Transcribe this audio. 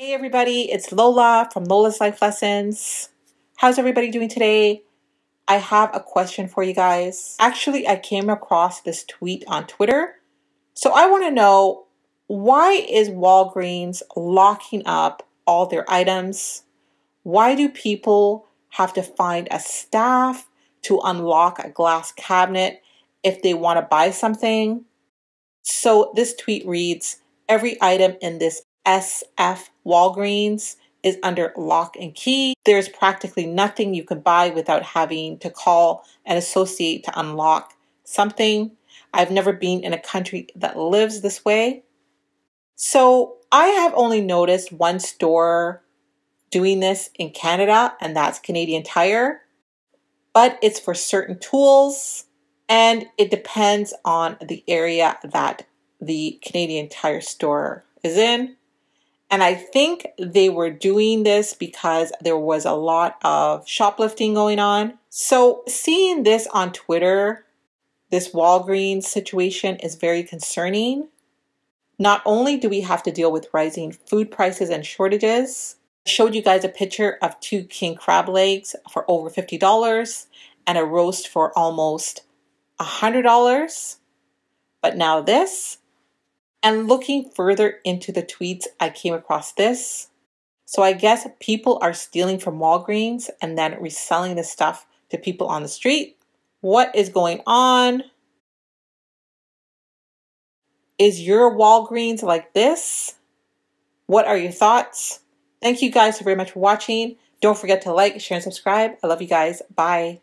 Hey everybody, it's Lola from Lola's Life Lessons. How's everybody doing today? I have a question for you guys. Actually, I came across this tweet on Twitter. So I want to know why is Walgreens locking up all their items? Why do people have to find a staff to unlock a glass cabinet if they want to buy something? So this tweet reads, every item in this SF Walgreens is under lock and key. There's practically nothing you can buy without having to call an associate to unlock something. I've never been in a country that lives this way. So I have only noticed one store doing this in Canada, and that's Canadian Tire. But it's for certain tools, and it depends on the area that the Canadian Tire store is in. And I think they were doing this because there was a lot of shoplifting going on. So seeing this on Twitter, this Walgreens situation is very concerning. Not only do we have to deal with rising food prices and shortages, I showed you guys a picture of two king crab legs for over $50 and a roast for almost $100. But now this, and looking further into the tweets, I came across this. So I guess people are stealing from Walgreens and then reselling the stuff to people on the street. What is going on? Is your Walgreens like this? What are your thoughts? Thank you guys so very much for watching. Don't forget to like, share, and subscribe. I love you guys. Bye.